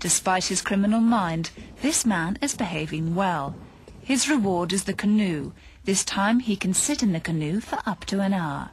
Despite his criminal mind, this man is behaving well. His reward is the canoe. This time he can sit in the canoe for up to an hour.